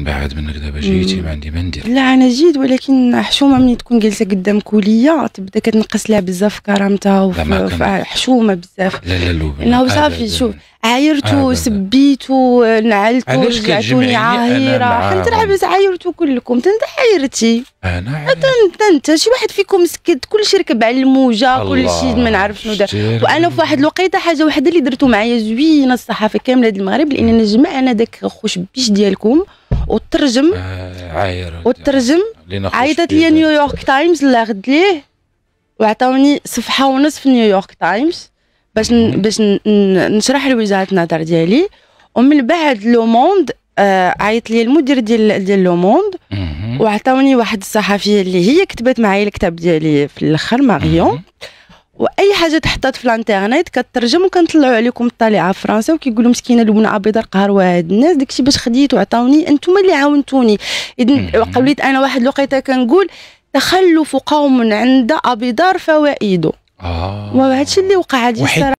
نبعد منك دابا جيتي ما عندي ما ندير. لا أنا جيت ولكن حشومة ملي تكون جالسة قدام كليه تبدا كتنقص لها بزاف في كرامتها لا، وفي حشومة بزاف. لا لا لو انه صافي شوف آه، عايرتو لا. سبيتو نعلتو رجعتوني أنا عاهره؟ حنت لعبت عايرتو كلكم أنت عايرتي. أنا عارف. انت انت شي واحد فيكم سكت كلشي ركب على الموجة كلشي ما نعرف شنو دار. وأنا في واحد الوقيتة حاجة وحدة اللي درتو معايا زوينة الصحافة كاملة المغرب لأن جمعنا داك خوش بيش ديالكم. وترجم آه، عاير وترجم عيطت. لي New York Times الله غد ليه وعطاوني صفحة ونص في New York Times باش. باش نشرح وجهة النظر ديالي ومن بعد Le Monde آه عيط لي المدير ديال ديال Le Monde. وعطاوني واحد الصحفية اللي هي كتبت معايا الكتاب ديالي في الأخر ماريون. وأي حاجة تحطات في الانترنت كترجم وكنطلعوا عليكم الطليعه فرنسا وكيقولوا مسكينة لبنى أبيضار قهر هاد الناس داكشي باش خديت وعطاوني أنتم اللي عاونتوني. اذا. قوليت أنا واحد الوقيتة كنقول تخلف قوم عند ابي دار فوائد آه. وهذا الشيء اللي وقع الصراحة.